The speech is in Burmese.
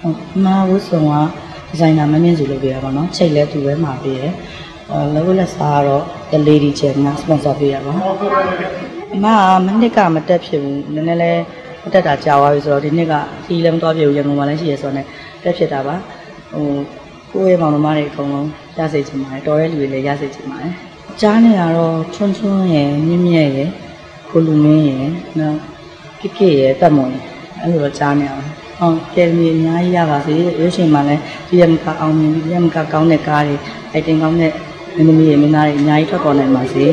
ဟုတ်အမဝတ်ဆောင်ကဒီဇိုင်နာမင်းမြင့်စုလုပ်ပေးရပါတော့ချိတ်လဲသူပဲမှာပေးရအဲလောကလက်စားကတော့ The Lady Chair ကစပွန်ဆာပေးရပါအမကမနစ်ကမတက်ဖြစ်ဘူးနည်းနည်းလဲမတက်တာကြာသွားပြီဆိုတော့ဒီနှစ်ကခီးလည်းမသွားပြဘူးရန်ကုန်မှာလည်းရှိရဆိုတော့ ਨੇ တက်ဖြစ်တာပါဟိုကိုယ့်ရဲ့မောင်နှမတွေအကုန်လုံးရစေချင်ပါတယ်တော်တဲ့လူတွေလည်းရစေချင်ပါတယ်ကြားနေရတော့ချွန်းချွန်းရယ်မြင့်မြတ်ရယ်ကိုလူမင်းရယ်နော်ကိကိရယ်တက်မွန်ရယ်အဲ့လိုတော့ကြားနေအောင် ဟုတ်ကဲမြေအများကြီးရပါစေရွှေရှင်မှာလည်းဒီရမကအောင်မြင်ဒီရမကကောင်းတဲ့ကားတွေအိုက်တင်ကောင်းတဲ့မင်းသမီးတွေမင်းသားတွေအများကြီးထွက်ပေါ်နိုင်ပါစေ